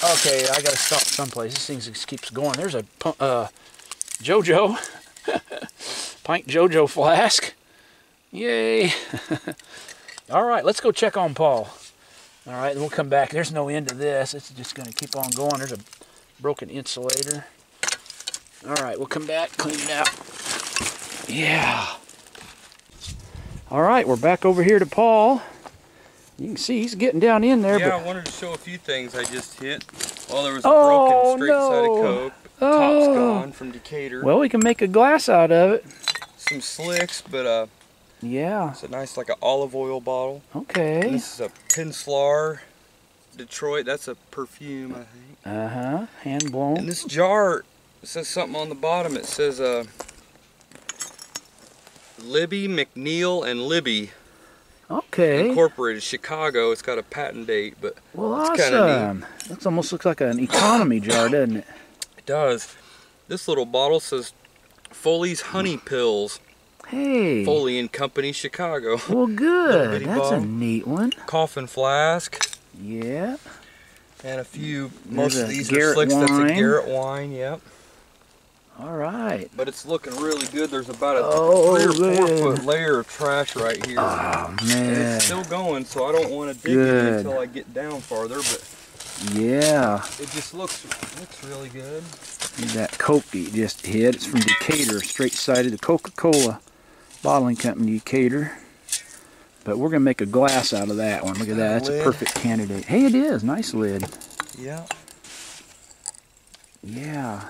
Okay, I gotta stop someplace. This thing just keeps going. There's a uh, JoJo, pint JoJo flask. Yay! All right, let's go check on Paul. All right, we'll come back. There's no end to this. It's just gonna keep on going. There's a broken insulator. All right, we'll come back, clean it out. Yeah. All right, we're back over here to Paul. You can see he's getting down in there, Yeah, but I wanted to show a few things I just hit. Well, there was a Oh, broken straight no. Coke. Oh. Top's gone from Decatur. well, we can make a glass out of it. Some slicks, but uh, Yeah. it's a nice like an olive oil bottle. Okay. This is a Pinslar Detroit. That's a perfume, I think. Uh huh. Hand blown. And this jar says something on the bottom. It says uh, Libby McNeill and Libby Okay. Incorporated, Chicago. It's got a patent date, but Well, neat. awesome. That almost looks like an economy jar, doesn't it? it does. This little bottle says Foley's Honey Pills, Hey. Foley and Company, Chicago. Well, good. That's a neat one. Coffin flask. Yeah. And a few, most of these Garrett are slicks. That's a. Garrett wine, yep. All right. But it's looking really good. There's about a Oh, three or four foot layer of trash right here. Oh and man. it's still going, so I don't want to dig in Good. until I get down farther. But Yeah. it just looks looks really good. That Coke just hit. It's from Decatur, straight sided. The Coca-Cola bottling company, Decatur. But we're gonna make a glass out of that one. Look at that. That's a perfect candidate. Hey, it is. Nice lid. Yeah. Yeah.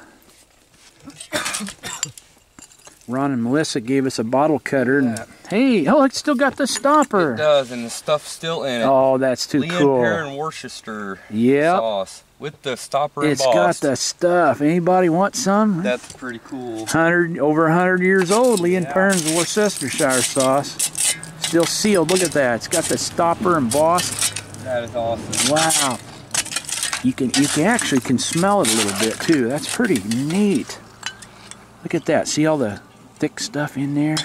Ron and Melissa gave us a bottle cutter. And, hey, oh, it's still got the stopper. It does, and the stuff's still in it. Oh, that's too Lea and cool. Perrin Worcester Yep. sauce with the stopper It's got the stuff. Anybody want some? That's pretty cool. Hundred over hundred years old. Lea and Yeah. Perrin's Worcestershire sauce. Still sealed. Look at that. It's got the stopper embossed. That is awesome. Wow. You can you can actually can smell it a little bit too. That's pretty neat. Look at that. See all the thick stuff in there?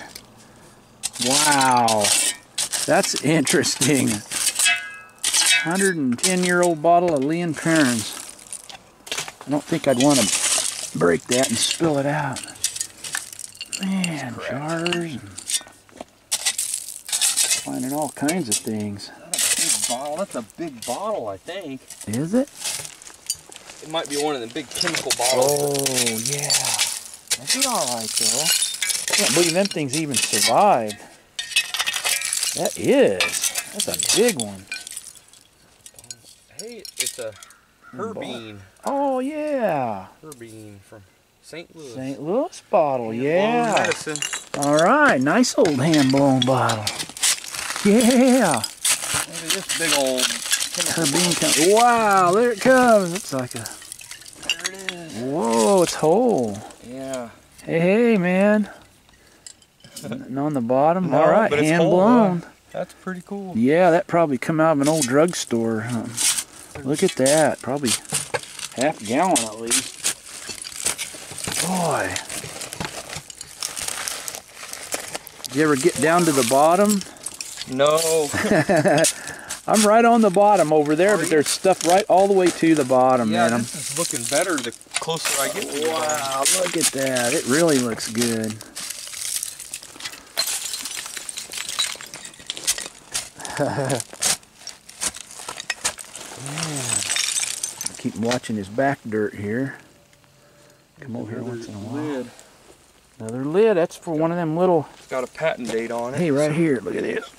Wow. That's interesting. 110 year old bottle of Lea and Perrins. I don't think I'd want to break that and spill it out. Man, jars and finding all kinds of things. That's a big bottle. That's a big bottle, I think. Is it? It might be one of the big chemical bottles. Oh, yeah. Be alright, though. I can't believe them things even survived. That is. That's a big one. Hey, it's a Herbine. Oh, yeah. Herbine from St. Louis. St. Louis bottle, yeah. Medicine. Alright, nice old hand blown bottle. Yeah. Look at this big old chemical Her bean comes. Wow, there it comes. It's like a. There it is. Whoa, it's whole. Yeah. Hey, hey, man. and on the bottom. No, Alright, but hand blown. That's pretty cool. Yeah, that probably come out of an old drugstore. or. Look at that. Probably half gallon at least. Boy. Did you ever get down to the bottom? No. I'm right on the bottom over there, Are but you? there's stuff right all the way to the bottom, yeah, man. This is looking better the closer I get to. Wow, look at that. It really looks good. Man. Keep watching his back dirt here. Come over here once in a while. Lid. Another lid. That's for one of them little. It's got a patent date on it. Hey, right here. Look at this.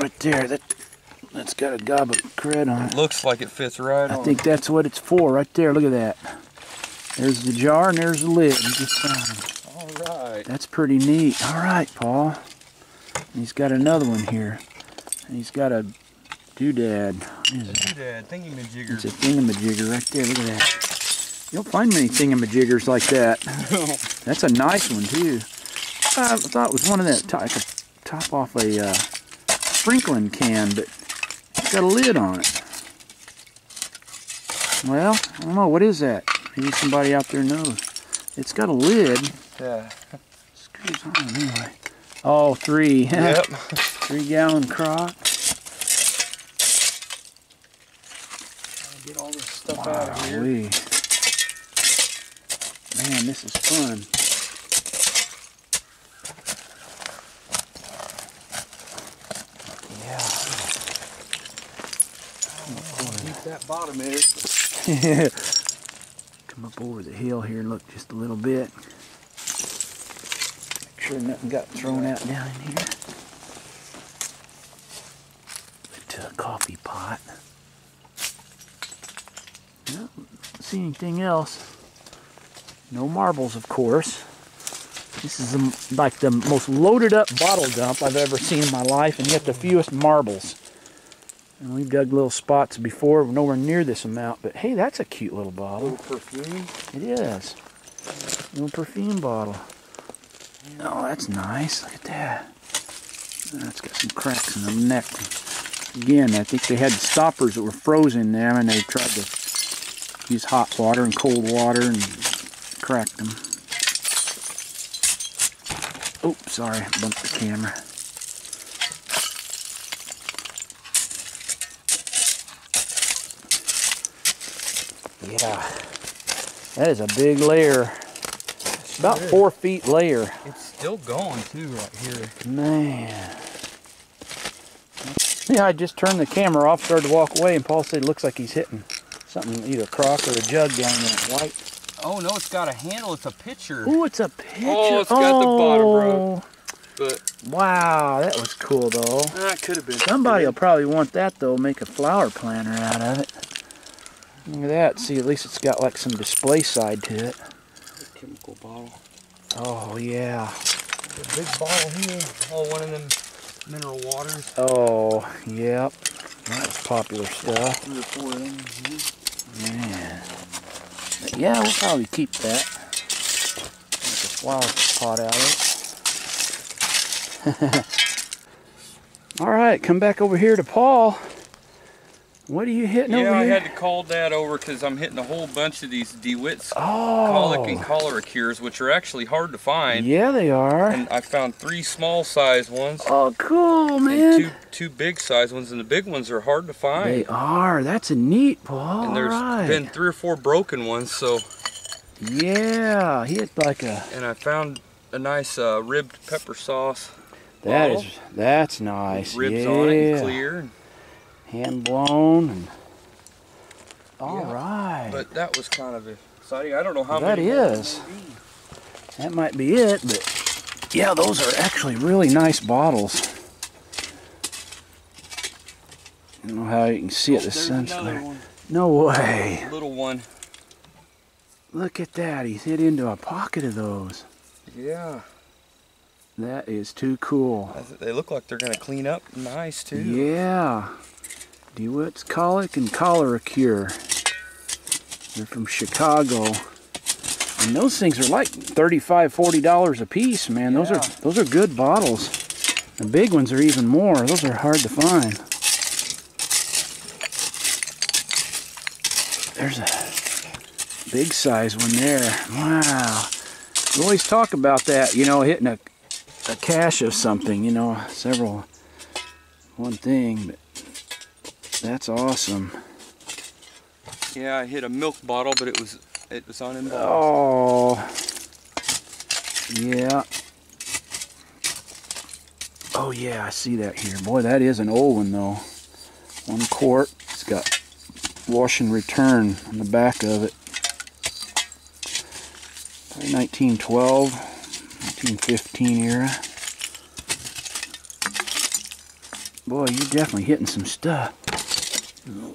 Right there. That that's got a gob of cred on it. Looks like it fits right on. I on. think that's what it's for. Right there. Look at that. There's the jar and there's the lid. You just found 'em. All right. That's pretty neat. All right, Paul. And he's got another one here. And he's got a doodad. What is it? Dad, thingy-majigger. It's a thingamajigger right there. Look at that. You don't find many thingamajiggers like that. That's a nice one too. I thought it was one of that top, like a top off a uh, sprinkling can, but it's got a lid on it. Well, I don't know. What is that? Maybe somebody out there knows. It's got a lid. yeah. Screws on anyway. Oh, three. Yep. three gallon crock. Get all this stuff out of here. Man, this is fun. That bottom here. Come up over the hill here and look just a little bit. Make sure nothing got thrown out down in here. To a coffee pot. No, see anything else. No marbles, of course. This is the, like the most loaded up bottle dump I've ever seen in my life, and yet the fewest marbles. And we've dug little spots before, nowhere near this amount, but hey, that's a cute little bottle. Little perfume. It is. Little perfume bottle. Oh, that's nice. Look at that. That's got some cracks in the neck. Again, I think they had stoppers that were frozen there and they tried to use hot water and cold water and cracked them. Oh, sorry, bumped the camera. Yeah, that is a big layer. About is. four feet layer. It's still going too right here. Man. Yeah, I just turned the camera off, started to walk away, and Paul said it looks like he's hitting something, either a crock or a jug down there. White. Oh no, it's got a handle. It's a pitcher. Ooh, it's a pitcher. Oh, it's got the bottom row. Oh, But Wow, that was cool though. that could have been. Somebody will probably want that though, make a flower planter out of it. Look at that. See, at least it's got like some display side to it. chemical bottle. Oh, yeah. A big bottle here. Oh, one of them mineral waters. Oh, yep. That was popular stuff. Three or four of them. Man. But yeah, we'll probably keep that. Make a flower pot out of it. All right, come back over here to Paul. What are you hitting Yeah, over I here? had to call Dad over because I'm hitting a whole bunch of these DeWitt's oh, colic and cholera cures, which are actually hard to find. yeah, they are. And I found three small size ones oh, cool, man. two two big size ones, and the big ones are hard to find. They are. That's a neat, Paul. and there's right. been three or four broken ones, so Yeah, he had like a. and I found a nice uh, ribbed pepper sauce. That bottle is. That's nice. Ribs yeah. on it and clear. Hand blown. And... All Yeah, right. But that was kind of exciting. I don't know how That is. there may be. That might be it, but yeah, those are actually really nice bottles. I don't know how you can see it. The Oh, sun's glare- No way. Little one. Look at that. He's hit into a pocket of those. Yeah. That is too cool. They look like they're gonna clean up nice too. Yeah. DeWitt's Colic and Cholera Cure. They're from Chicago. And those things are like $35, $40 a piece, man. Those Yeah. are those are good bottles. The big ones are even more. Those are hard to find. There's a big size one there. Wow. We always talk about that, you know, hitting a, a cache of something, you know, several, one thing, but that's awesome. Yeah, I hit a milk bottle, but it was it was on embossed. Oh, yeah. Oh yeah, I see that here. Boy, that is an old one though. One quart. It's got wash and return on the back of it. 1912, 1915 era. Boy, you're definitely hitting some stuff.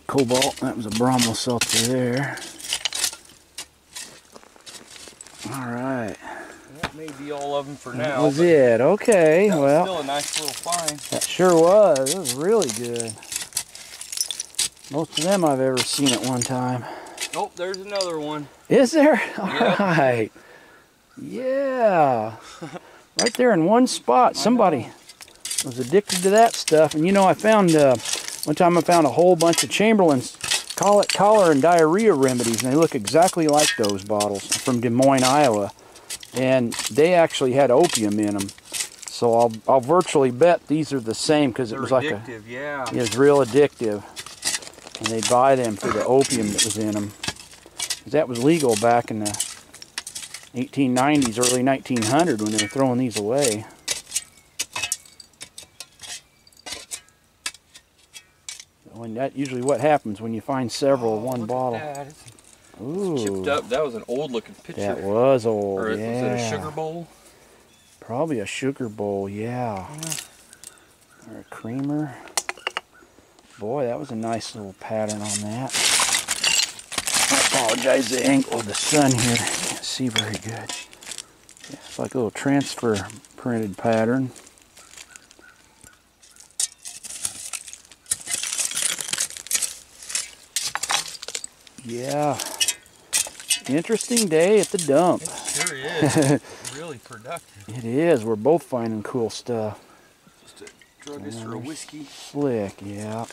Cobalt, that was a Bromo seltzer there. All right. That may be all of them for now. That was it. Okay. that Well, still a nice little find. that sure was. It was really good. Most of them I've ever seen at one time. Oh, there's another one. Is there? All Yep. right. Yeah. right there in one spot. Somebody was addicted to that stuff. And you know, I found, uh, one time I found a whole bunch of Chamberlain's colic, cholera, and diarrhea remedies. And they look exactly like those bottles from Des Moines, Iowa. And they actually had opium in them. So I'll, I'll virtually bet these are the same because it was like a, addictive, yeah. it was real addictive. And they'd buy them for the opium that was in them. Because that was legal back in the 1890s, early 1900 when they were throwing these away. When that usually what happens when you find several in Oh, one bottle. that. It's Ooh, Chipped up. That was an old looking picture. that was old. or yeah, was it a sugar bowl? probably a sugar bowl. Yeah, or a creamer. Boy, that was a nice little pattern on that. I apologize the angle of the sun here. Can't see very good. It's like a little transfer printed pattern. Yeah. Interesting day at the dump. It sure is. really productive. It is. We're both finding cool stuff. Just a druggist or a whiskey. Slick, yeah.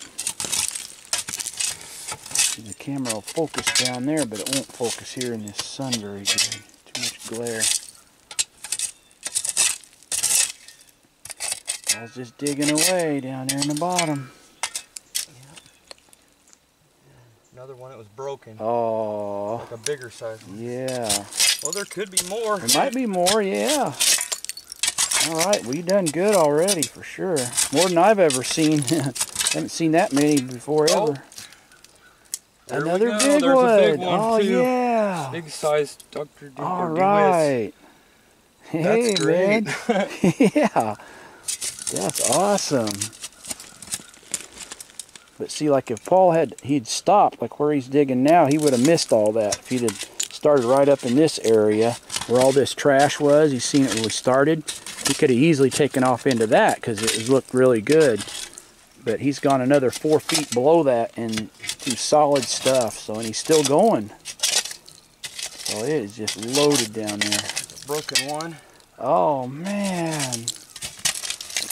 See, the camera will focus down there, but it won't focus here in this sun very good. Too much glare. I was just digging away down there in the bottom. Another one that was broken. Oh, Like a bigger size one. yeah. Well, there could be more. There might be more, yeah. All right, well, you done good already for sure. More than I've ever seen. Haven't seen that many before Oh, ever. There we Another big one. big one, oh too. yeah. Big size Dr. D- All right. Hey, That's great. yeah. That's awesome. But see, like if Paul had he'd stopped like where he's digging now, he would have missed all that. If he'd have started right up in this area where all this trash was, he's seen it when we started. He could have easily taken off into that because it looked really good. But he's gone another four feet below that and through solid stuff. So and he's still going. So it is just loaded down there. Broken one. Oh man,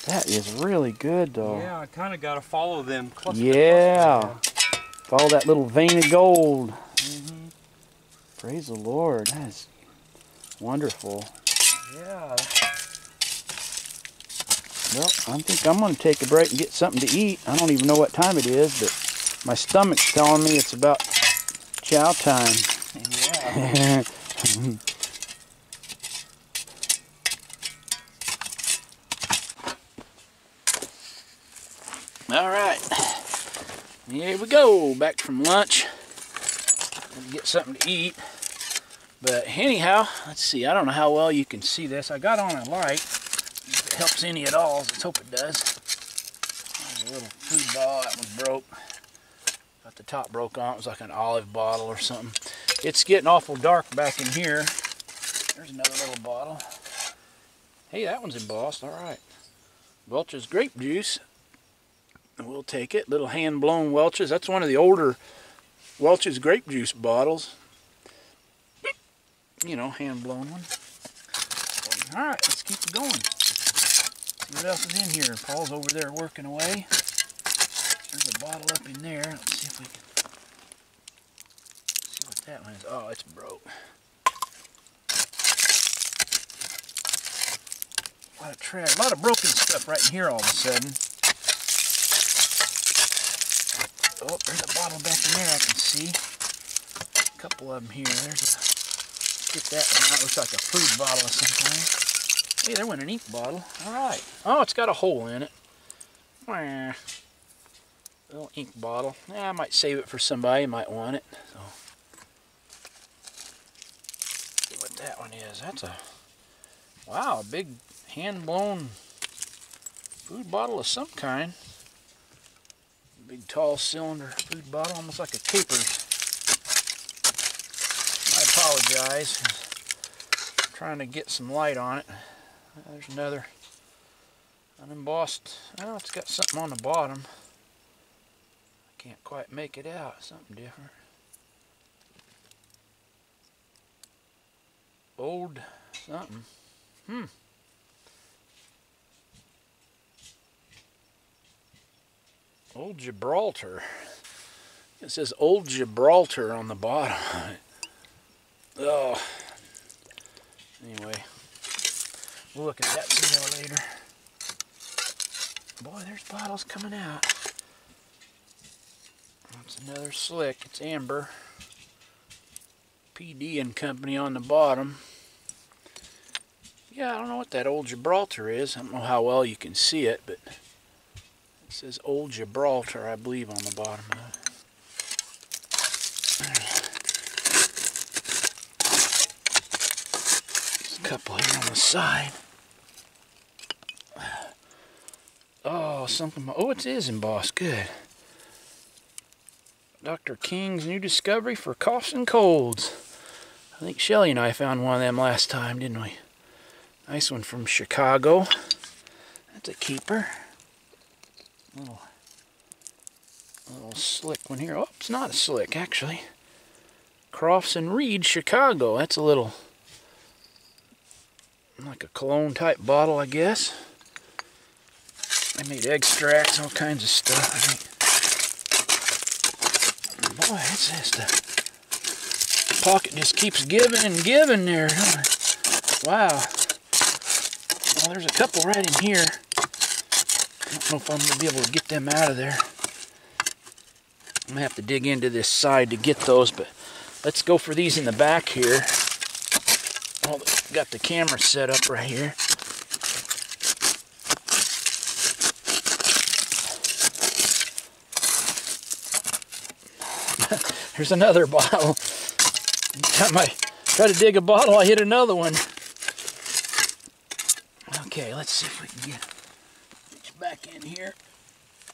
that is really good though. Yeah, I kind of got to follow them. cluster Yeah. cluster. Follow that little vein of gold. Mhm. Praise the Lord. That is wonderful. Yeah. Well, I think I'm going to take a break and get something to eat. I don't even know what time it is, but my stomach's telling me it's about chow time. Yeah. All right. Here we go. Back from lunch. Get something to eat. But anyhow, let's see. I don't know how well you can see this. I got on a light. If it helps any at all, let's hope it does. There's a little food ball. That one broke. Got the top broke on. It was like an olive bottle or something. It's getting awful dark back in here. There's another little bottle. Hey, that one's embossed. All right. Welch's grape juice. We'll take it. Little hand blown Welch's. That's one of the older Welch's grape juice bottles. You know, hand blown one. All right, let's keep it going. What else is in here. Paul's over there working away. There's a bottle up in there. Let's see if we can see what that one is. Oh, it's broke. A lot of trash, a lot of broken stuff right in here all of a sudden. Oh, there's a bottle back in there I can see. A couple of them here. There's a, get that one out. Looks like a food bottle of some kind. Hey, there went an ink bottle. All right. Oh, it's got a hole in it. Wah. Little ink bottle. Yeah, I might save it for somebody. who Might want it. So, see what that one is. That's a wow, a big hand-blown food bottle of some kind. Big tall cylinder food bottle, almost like a Capers. I apologize. I'm trying to get some light on it. There's another unembossed. Oh, it's got something on the bottom. I can't quite make it out. Something different. Old something. Hmm. Old Gibraltar. It says Old Gibraltar on the bottom. oh. Anyway, we'll look at that more later. Boy, there's bottles coming out. It's another slick. It's amber. PD and Company on the bottom. Yeah, I don't know what that old Gibraltar is. I don't know how well you can see it, but it says Old Gibraltar, I believe, on the bottom of it. There's a couple here on the side. Oh, something. Oh, it is embossed. Good. Dr. King's new discovery for coughs and colds. I think Shelley and I found one of them last time, didn't we? Nice one from Chicago. That's a keeper. Little, little slick one here. Oh, it's not a slick, actually. Crofts and Reed, Chicago. That's a little, like a cologne type bottle, I guess. They made extracts, all kinds of stuff, I think. Boy, it's just a pocket just keeps giving and giving there. Wow. Well, there's a couple right in here. Don't know if I'm going to be able to get them out of there. I'm going to have to dig into this side to get those, but let's go for these in the back here. Oh, got the camera set up right here. Here's another bottle. Time I try to dig a bottle, I hit another one. Okay, let's see if we can get back in here.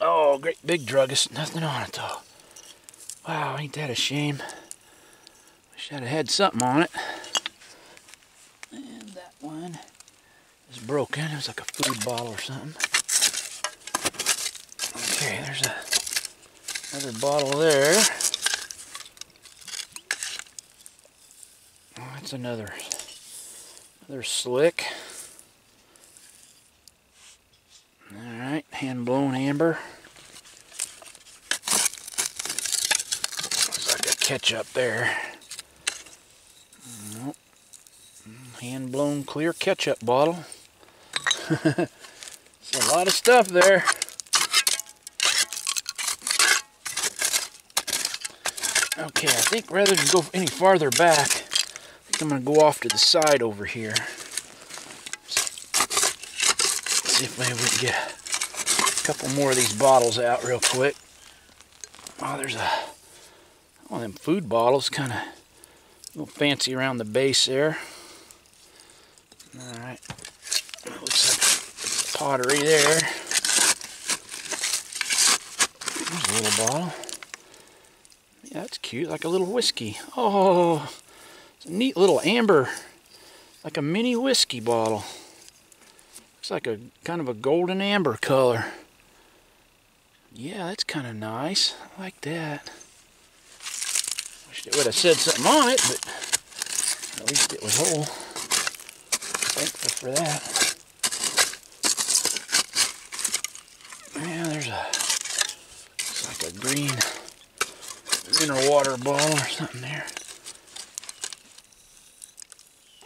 Oh, great big druggist. Nothing on it, though. Wow, ain't that a shame? Wish I'd have had something on it. And that one is broken. It was like a food bottle or something. Okay, there's a another bottle there. Oh, that's another another slick. Alright, hand amber. Looks like a ketchup there. Nope. Mm, Hand blown clear ketchup bottle. It's a lot of stuff there. Okay, I think rather than go any farther back, I think I'm going to go off to the side over here. See if maybe we can get couple more of these bottles out real quick. Oh, there's a one of them food bottles, kind of a little fancy around the base there. All right, looks like pottery there. There's a little bottle. Yeah, that's cute, like a little whiskey. Oh, it's a neat little amber, like a mini whiskey bottle. Looks like a kind of a golden amber color. Yeah, that's kind of nice. I like that. Wish it would have said something on it, but at least it was whole. Thankful for that. Yeah, there's a, it's like a green mineral water ball or something there.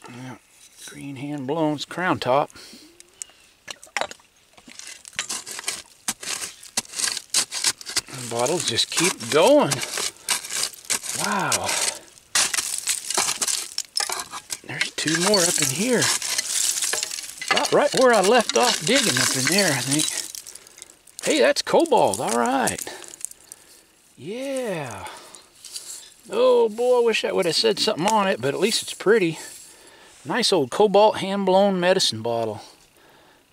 Yeah, green hand blown, crown top. Bottles just keep going. Wow. There's two more up in here. About right where I left off digging up in there, I think. Hey, that's cobalt. All right. Yeah. Oh boy, I wish I would have said something on it, but at least it's pretty. Nice old cobalt hand-blown medicine bottle.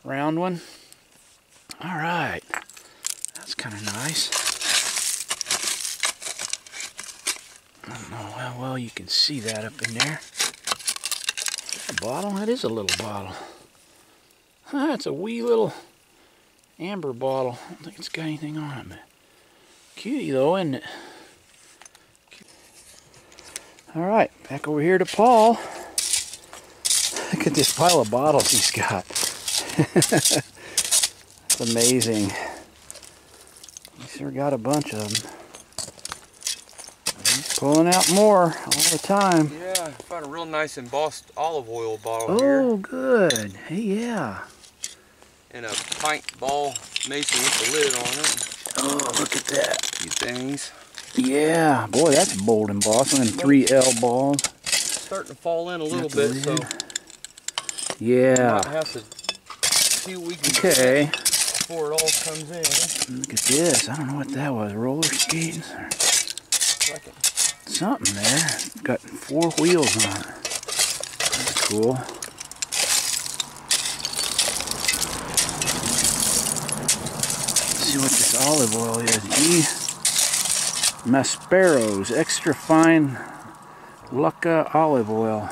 Round one. All right. That's kind of nice. I don't know how well you can see that up in there. A bottle? That is a little bottle. That's a wee little amber bottle. I don't think it's got anything on it, but cutie though, isn't it? All right, back over here to Paul. Look at this pile of bottles he's got. That's amazing. He sure got a bunch of them. Pulling out more all the time. Yeah, I found a real nice embossed olive oil bottle oh, here. Oh, good. Hey, yeah. And a pint ball mason with the lid on it. Oh, look at that. Few things. Yeah, boy, that's bold embossing And three L balls. Starting to fall in a little bit, so. Yeah. might have to see what we can Okay. before it all comes in. Look at this. I don't know what that was. Roller skates or Like it. Something there. Got four wheels on it. That's cool. Let's see what this olive oil is. E. Maspero's extra fine Lucca olive oil.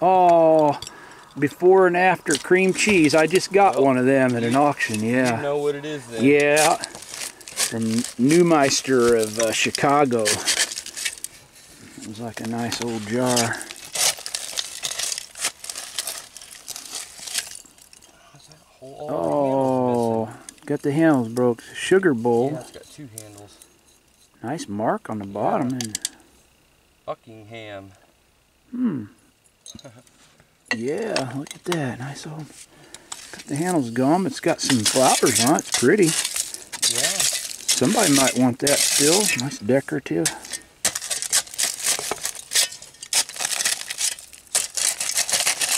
Oh, before and after cream cheese. I just got one of them at an auction. Yeah. You know what it is then. Yeah, from Newmeister of uh, Chicago. It was like a nice old jar. How's that whole- all the handles Oh, got the handles broke. Sugar bowl. Yeah, it's got two handles. Nice mark on the bottom. And, Buckingham. hmm. Yeah, look at that. Nice old. Got the handles gum. It's got some flowers on it. It's pretty. Yeah. Somebody might want that still. Nice decorative.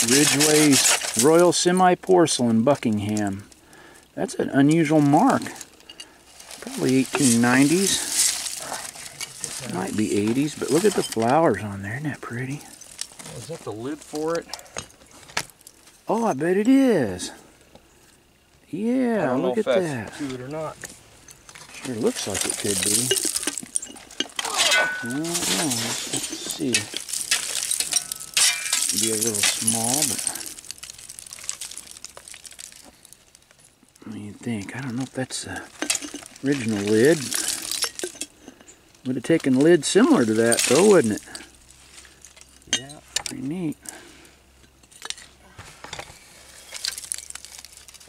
Ridgway's Royal Semi Porcelain Buckingham. That's an unusual mark. Probably 1890s. Might be 80s, but look at the flowers on there. Isn't that pretty? Is that the lid for it? Oh, I bet it is. Yeah, look at that. to it or not. Sure looks like it could be. I don't know. Let's, let's see. Be a little small, but what do you think? I don't know if that's the original lid. Would have taken a lid similar to that, though, wouldn't it? Yeah. Pretty neat.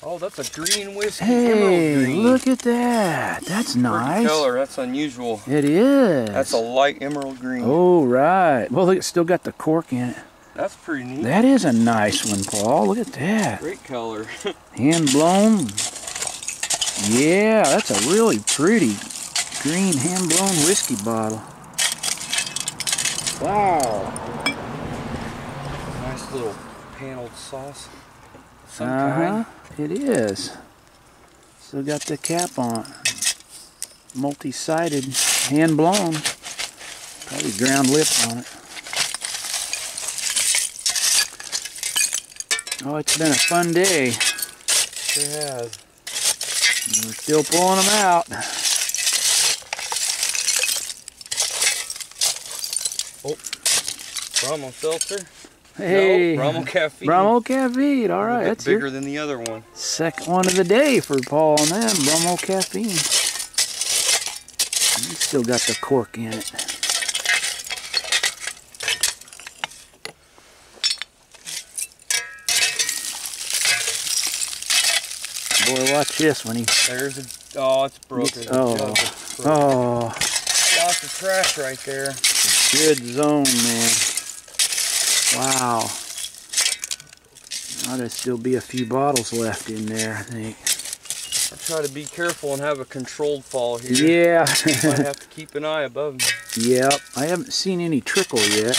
Oh, that's a green whiskey. Hey, emerald green. look at that. That's Pretty nice. color. That's unusual. It is. That's a light emerald green. Oh, right. Well, look, it's still got the cork in it. That's pretty neat. That is a nice one, Paul. Look at that. Great color. Hand blown. Yeah, that's a really pretty green hand blown whiskey bottle. Wow. nice little paneled sauce. Some Uh huh. kind. It is. Still got the cap on. Multi sided, hand blown. Probably ground lip on it. Oh, it's been a fun day. Sure has. We're still pulling them out. Oh, Bromo seltzer. Hey, No, Bromo caffeine. Bromo caffeine. All right, that's bigger your than the other one. second one of the day for Paul and them. Bromo caffeine. You still got the cork in it. Boy, watch this when he. There's a. Oh, it's broken. Oh. The jug is broken. Oh, Lots of trash right there. good zone, man. Wow. Ought to still be a few bottles left in there, I think. I try to be careful and have a controlled fall here. Yeah. I have to keep an eye above me. yep. I haven't seen any trickle yet.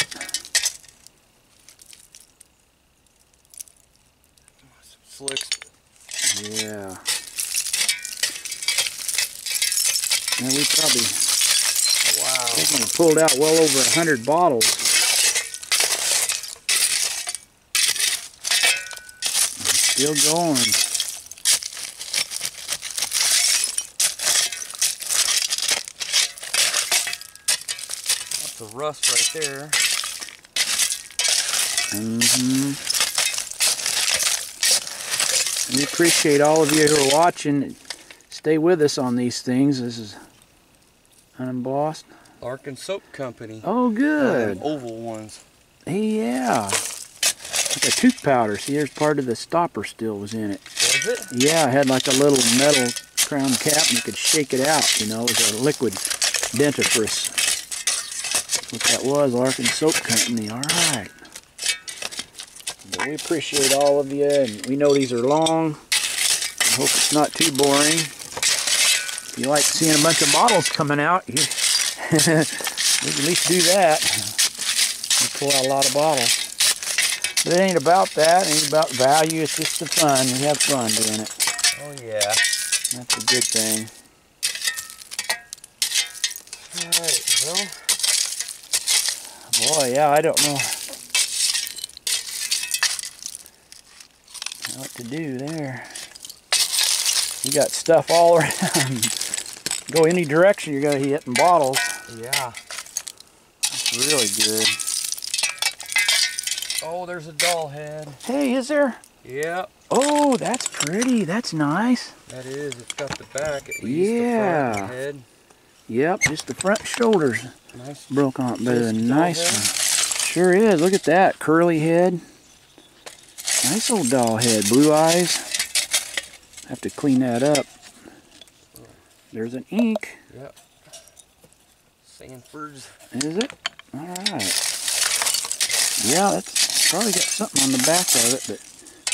Some slicks. Yeah. Now we probably Wow. I think we pulled out well over a hundred bottles. Still going. That's a rust right there. hmm We appreciate all of you who are watching. Stay with us on these things. This is unembossed. Larkin Soap Company. Oh, good. them oval ones. Hey, yeah. Like a tooth powder. See, there's part of the stopper still was in it. Was it? Yeah, it had like a little metal crown cap and you could shake it out, you know, it was a liquid dentifrice. That's what that was, Larkin Soap Company. All right. But we appreciate all of you, and we know these are long. I hope it's not too boring. If you like seeing a bunch of bottles coming out, you we can at least do that. We pull out a lot of bottles. But it ain't about that. It ain't about value. It's just the fun. We have fun doing it. Oh yeah. That's a good thing. Alright, well, Boy, yeah, I don't know what to do there. You got stuff all around. Go any direction, you're gonna be hitting bottles. yeah. It's really good. Oh, there's a doll head. Hey, is there? Yep, Oh, that's pretty. That's nice. that is. It's got the back at least. The front, Yeah. the head. Yep, just the front shoulders Nice. broke on but a nice one. Sure is. Look at that curly head. Nice old doll head. Blue eyes. Have to clean that up. There's an ink. Yep. Sanford's. Is it? All right. Yeah, that's probably got something on the back of it, but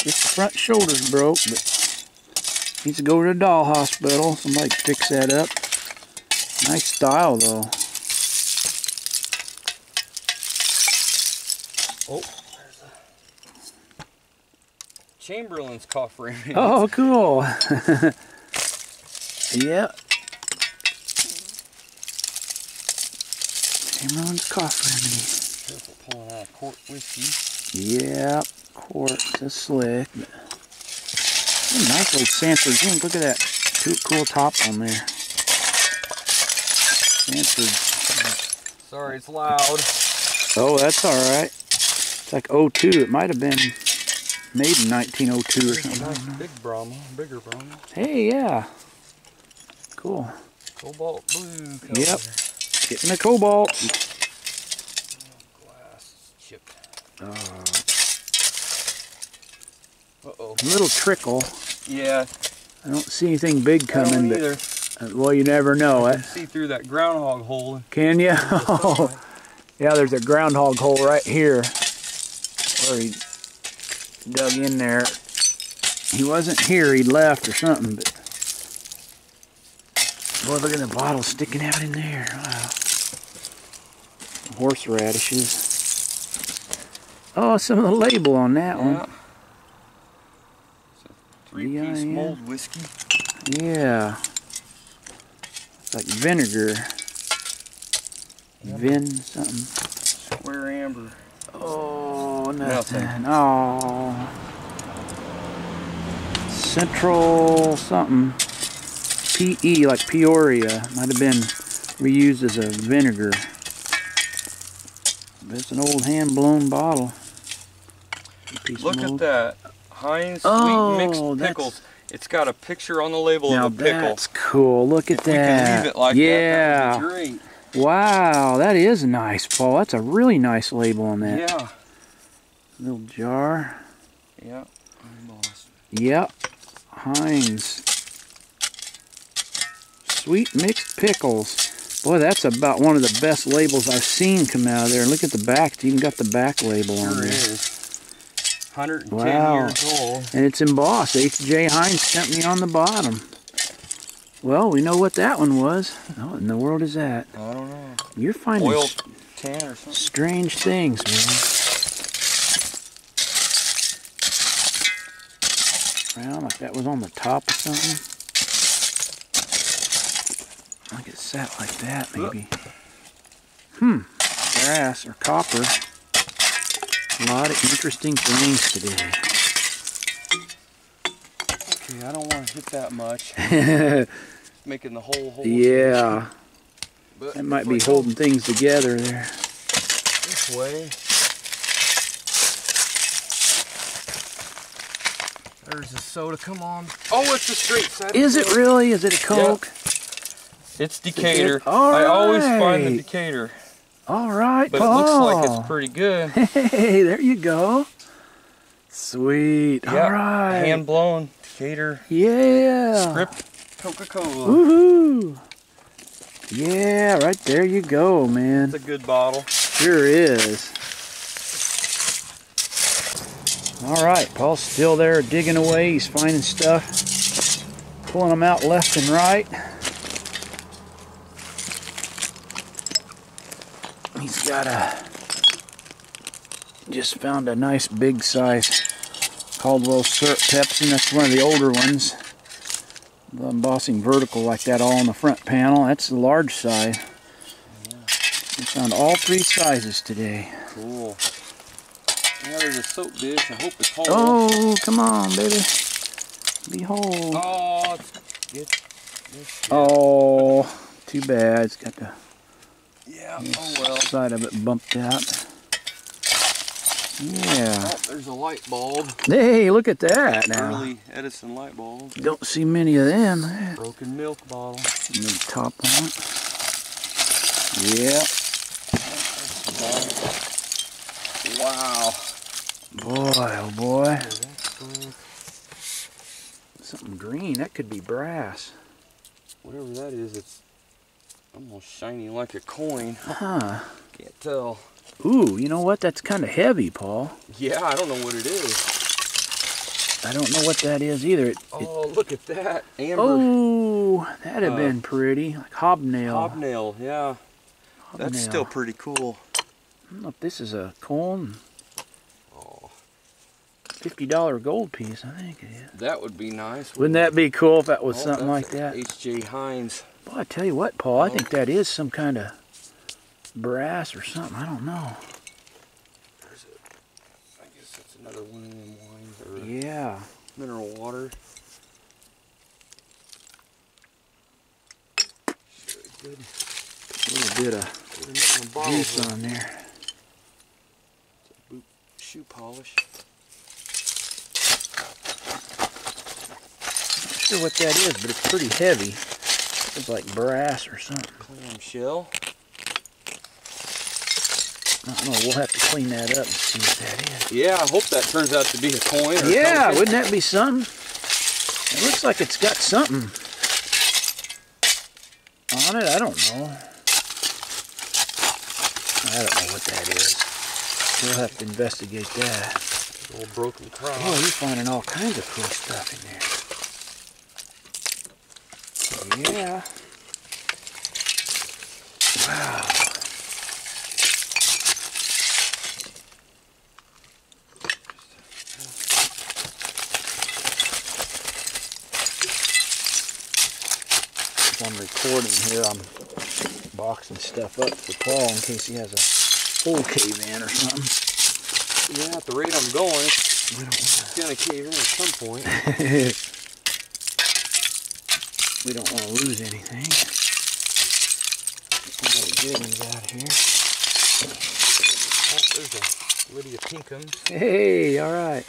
just the front shoulders broke. But needs to go to the doll hospital. Somebody can fix that up. Nice style though. Oh, Chamberlain's coffre. in. Oh, cool. yeah. Chamberlain's cough remedy. Careful pulling out a quart whiskey. Yeah, quartz. That's slick. Nice little Sanford. Look at that cool, cool top on there. Sanford. Sorry, it's loud. Oh, that's all right. It's like 02. It might have been made in 1902 or something. nice big Bromo, bigger Bromo. Hey, yeah. Cool. Cobalt blue color. Yep. Getting the cobalt. Glass chipped. Uh, Uh-oh. little trickle. Yeah, I don't see anything big coming, but uh, well, you never know I it. can see through that groundhog hole. Can you? yeah, there's a groundhog hole right here where he dug in there. He wasn't here. He left or something. But boy, look at the bottle sticking out in there. Wow. Horseradishes. Oh, some of the label on that one. Yeah. Three-piece Yeah, yeah. mold whiskey. Yeah. It's like vinegar. Vin something. Square amber. Oh, Uh, nothing. nothing. Oh. Central something. PE, like Peoria. Might have been reused as a vinegar. But it's an old hand-blown bottle. A piece of Look at that. Heinz Oh, sweet mixed pickles. It's got a picture on the label Now of a pickle. that's cool. Look at if that. can leave it like yeah. that, that would be great. Wow, that is nice, Paul. That's a really nice label on that Yeah. Little jar. Yeah. Embossed. Yep, Heinz. Sweet mixed pickles. Boy, that's about one of the best labels I've seen come out of there. Look at the back. It's even got the back label on Sure there. is. 110 Wow. years old. And it's embossed. H.J. Heinz me on the bottom. Well, we know what that one was. Oh, what in the world is that? I don't know. You're finding Oil tan or something. strange things, man. Well, like that was on the top of something. Like it sat like that, maybe. Hmm. Brass or copper. A lot of interesting things today. Okay, I don't want to hit that much. Making the whole hole. yeah, But that might be holding things together there. This way. There's a soda. Come on. Oh, it's a straight side. Is it really? Is it a Coke? It's Decatur. All I always find the. Decatur, All right, but it looks like it's pretty good. Hey, there you go. Sweet. Yeah, All right. Hand blown Decatur yeah. script Coca-Cola. Woohoo. Yeah, right there you go, man. It's a good bottle. Sure is. All right, Paul's still there digging away. He's finding stuff, pulling them out left and right. He's got a just found a nice big size Caldwell syrup Pepsin. That's one of the older ones. The embossing vertical like that all on the front panel. That's the large size. We found all three sizes today. Cool. Yeah, there's a soap dish. I hope it's whole. Oh, come on, baby. Behold. Oh, it's, it's, Oh, too bad. It's got the yeah. Oh well. side of it bumped out. Yeah. Oh, there's a light bulb. Hey, look at that now. Early Edison light bulb. Don't see many of them. Broken milk bottle. The top on it. Yeah. Wow. Boy, oh boy. Yeah, that's good. Something green. That could be brass. Whatever that is, it's almost shiny like a coin. Huh. Can't tell. Ooh, you know what? That's kind of heavy, Paul. Yeah, I don't know what it is. I don't know what that is either. It, it, Oh, look at that. Amber oh, that'd have Uh, been pretty. Like hobnail. hobnail. Yeah. That's still pretty cool. I don't know if this is a coin. Oh, $50 gold piece, I think it is. that would be nice. Wouldn't that be cool if that was Oh, something like that? H.J. Heinz. Boy, I tell you what, Paul, I Oh. think that is some kind of brass or something. I don't know. There's a, I guess that's another one of them wines or Yeah. mineral water. Sure, good. A little bit of juice on there. shoe polish. Sure what that is, but it's pretty heavy. It's like brass or something. Clam shell. I don't know. We'll have to clean that up and see what that is. Yeah, I hope that turns out to be a coin. Or Yeah, wouldn't that be something? It looks like it's got something on it. I don't know. I don't know what that is. We'll have to investigate that. Old broken cross. Oh, you're finding all kinds of cool stuff in there. Yeah. Wow. If I'm recording here, I'm boxing stuff up for Paul in case he has a full cave in or something. Yeah, at the rate I'm going, it's We don't gonna cave in at some point. we don't want to lose anything. Get All the good ones out here. Oh, there's a Lydia Pinkham. Hey, all right.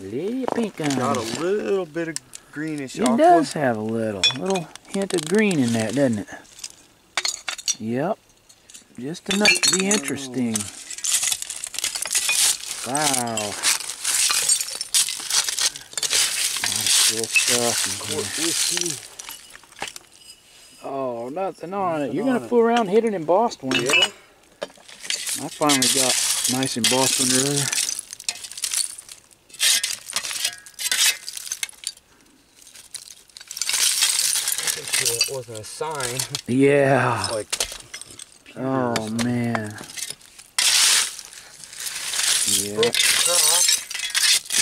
Lydia Pinkham. Got a little bit of greenish It aqua. does have a little, little hint of green in that, doesn't it? Yep. Just enough to be oh. interesting. Wow. Lot of cool stuff in here. Port whiskey. Nothing on it. You're gonna on it. fool around and hit an embossed one. Yeah. I finally got nice embossed one earlier. I think that wasn't a sign. Yeah. like. Oh man. Yeah. Broken cross.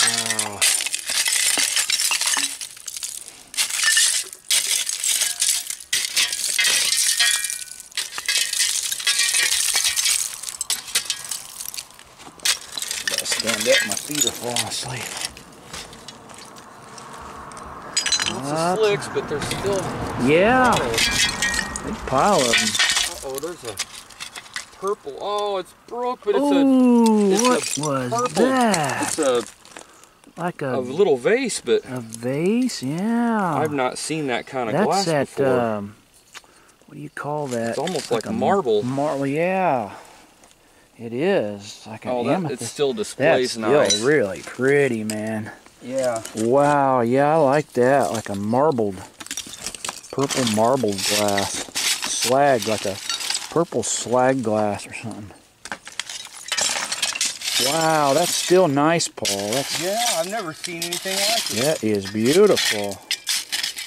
Wow. Gotta stand up, my feet are falling asleep. Lots of slicks, but there's still. Yeah, big pile of them. Uh-oh, there's a purple. Oh, it's broke, but it's Ooh, it's a what was purple. that? it's a, Like a a, little vase, but a vase? Yeah. I've not seen that kind of That's glass that. before. Um, what do you call that? it's almost like, a marble. Marble, yeah. It is like an oh, that, it amethyst. still That's displays still nice. really pretty, man. yeah. Wow, yeah, I like that. Like a marbled, purple marbled glass. Slag, like a purple slag glass or something. Wow, that's still nice, Paul. That's Yeah, I've never seen anything like it. That is beautiful.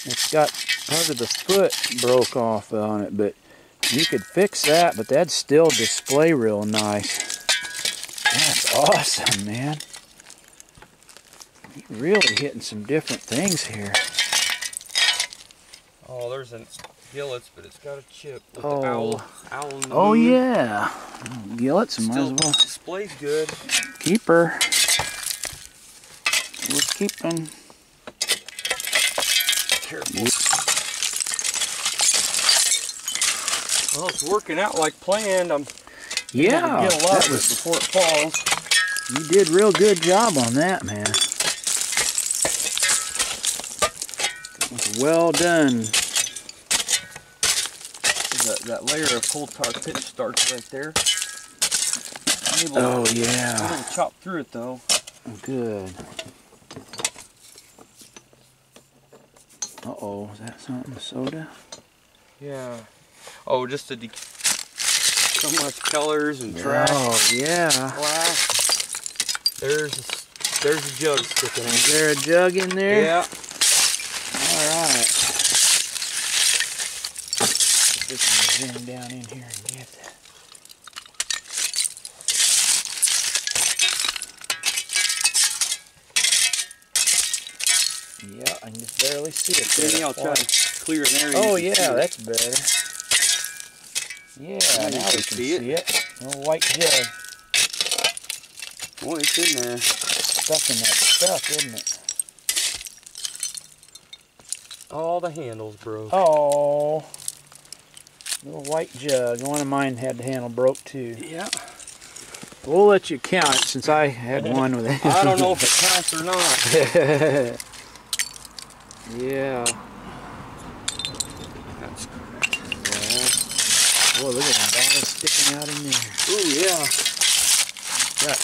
It's got part of the foot broke off on it, but You could fix that, but that'd still display real nice. That's awesome, man. You're really hitting some different things here. Oh, there's an gillets, but it's got a chip with Oh. the owl. Owl in the Oh moon. yeah. Gillets, might Still as well displays good. Keeper. We're keeping. Careful. Well, it's working out like planned. I'm Yeah, gonna get a lot that of was it before it falls. You did real good job on that, man. That was well done. That, that layer of coal tar pitch starts right there. I'm able, Oh I'm yeah, able to chop through it though. good. Uh oh, is that something? Soda? Yeah. Oh, just to de- so much colors and trash. Oh yeah. Glass. There's a, there's a jug sticking Is there a jug in there? Yeah. All right. Can zoom down in here and get that. Yeah, I can just barely see it. Maybe I'll try and clear an area. Oh yeah, that's better. Yeah, Now you now we can can see see it. it. Little white jug Oh, it's in there. stuck in that stuff, isn't it? All the handles broke. Oh, little white jug. One of mine had the handle broke too. Yeah. We'll let you count it since I had one with it. I don't know if it counts or not. yeah. That's correct. Yeah. Boy, look at the bottle sticking out in there. Ooh, yeah. Got,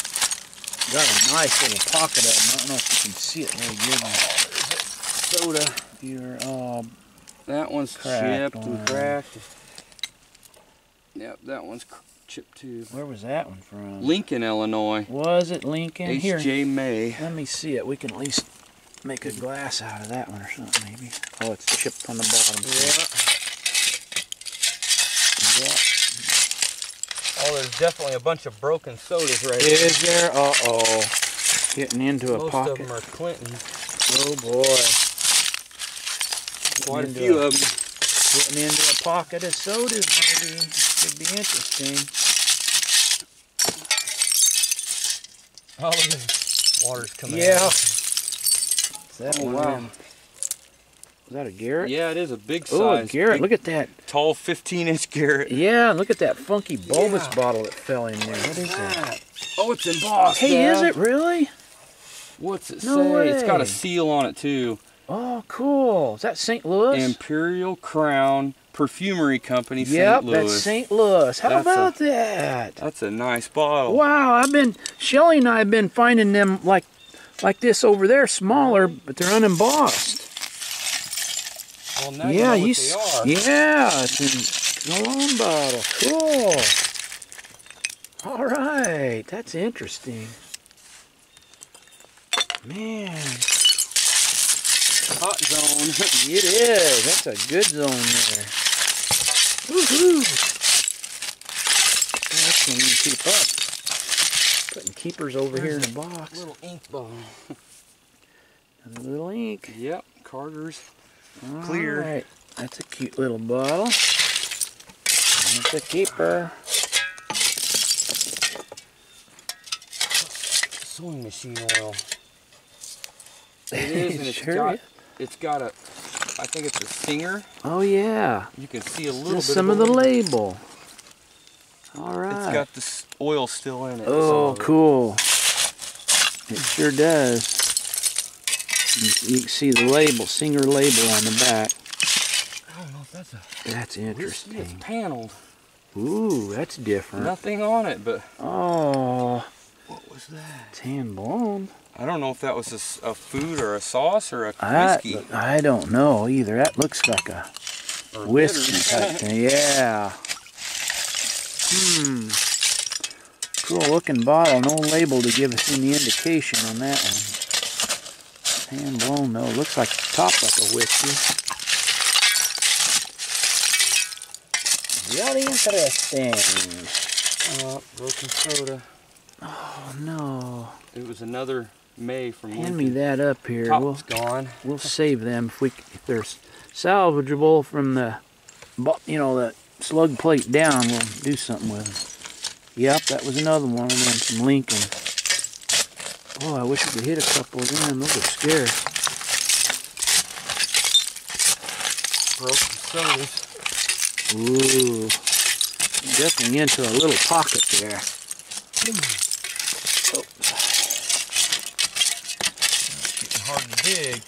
got a nice little pocket of them. I don't know if you can see it very good. Soda. Your, uh, That one's Cracked chipped and cracked. Yep, that one's chipped too. where was that one from? Lincoln, Illinois. Was it Lincoln? Here, H.J. May. let me see it. We can at least make a glass out of that one or something, maybe. Oh, it's chipped on the bottom. too. Yeah. Oh, there's definitely a bunch of broken sodas right here. Is there? Uh oh. Getting into a pocket. Most of them are Clinton. Oh boy. Quite a few a- of them. Getting into a pocket of sodas, maybe. Could be interesting. Oh, this. Water's coming Yeah. out. Is that Oh, wow. them? Is that a Garrett? Yeah, it is a big Oh, size. a Garrett. big, Look at that. tall 15 inch Garrett. Yeah, look at that funky bulbous Yeah. bottle that fell in there. What is that? Oh, it's embossed. Hey, is it really? What's it No say? It's got a seal on it too. Oh, cool. Is that St. Louis? Imperial Crown Perfumery Company, yep, St. Louis. Yep, that's St. Louis. How That's a- about that? That's a nice bottle. Wow, I've been Shelly and I have been finding them like like this over there, smaller, but they're unembossed. Well, now yeah, you know you they are. yeah, it's in cologne bottle. Cool. All right, that's interesting. Man, Hot zone. it is. That's a good zone there. Woohoo! Can't even keep up. Putting keepers over here in the box. Little ink bottle. Another little ink. Yep, Carter's. All Clear. right, That's a cute little bottle. That's a keeper. Sewing machine oil. It is, and it's Sure got is. it's got a. I think it's a Singer. Oh yeah. You can see a little Just bit. some of of the label. All right. It's got this oil still in it. oh, so- cool. It sure does. You, can see the label, Singer label on the back. I don't know if that's a That's whiskey. It's paneled. Ooh, that's different. Nothing on it, but Oh, what was that? tan blonde. I don't know if that was a food or a sauce or a I, whiskey. I don't know either. That looks like a or whiskey type thing. Yeah. Hmm. Cool looking bottle. No label to give us any indication on that one. Hand blown though. Looks like the top like a whiskey. Very interesting. Uh, broken soda. Oh no. It was another May from Hand me Lincoln. that up here. Top We'll, gone. we'll save them if we if they're salvageable from the you know the slug plate down. We'll do something with them. Yep, that was another one of them from Lincoln. Oh, I wish we could hit a couple of them. Those are scary. Broken sodas. Ooh, definitely into a little pocket there. Getting hard to dig.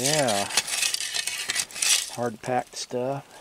Yeah. Hard packed stuff.